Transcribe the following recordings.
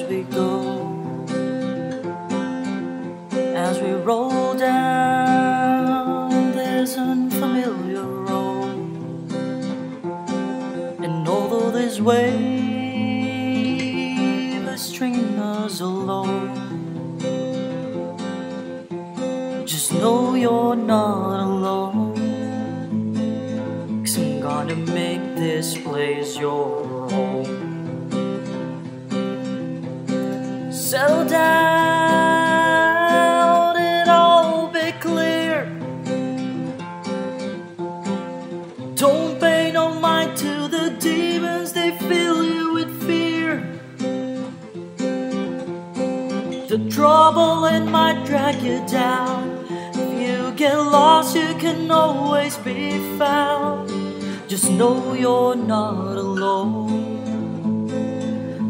as we go, as we roll down this unfamiliar road. And although this wave is stringing us alone, just know you're not alone. Cause I'm gonna make this place your home. Settle down, it all be clear. Don't pay no mind to the demons, they fill you with fear. The trouble it might drag you down. If you get lost, you can always be found. Just know you're not alone.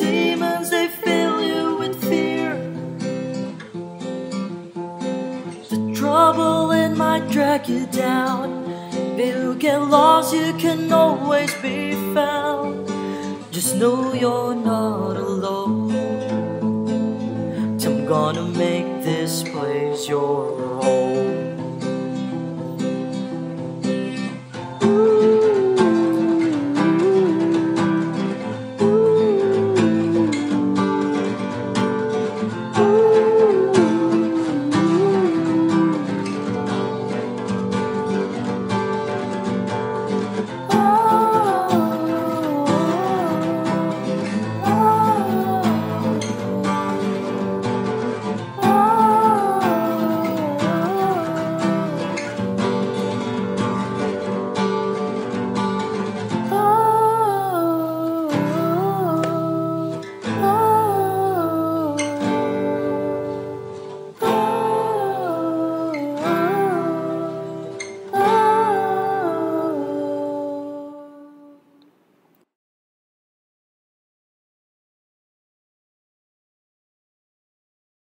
Demons, they fill you with fear. The trouble it might drag you down. If you get lost, you can always be found. Just know you're not alone. I'm gonna make this place your home.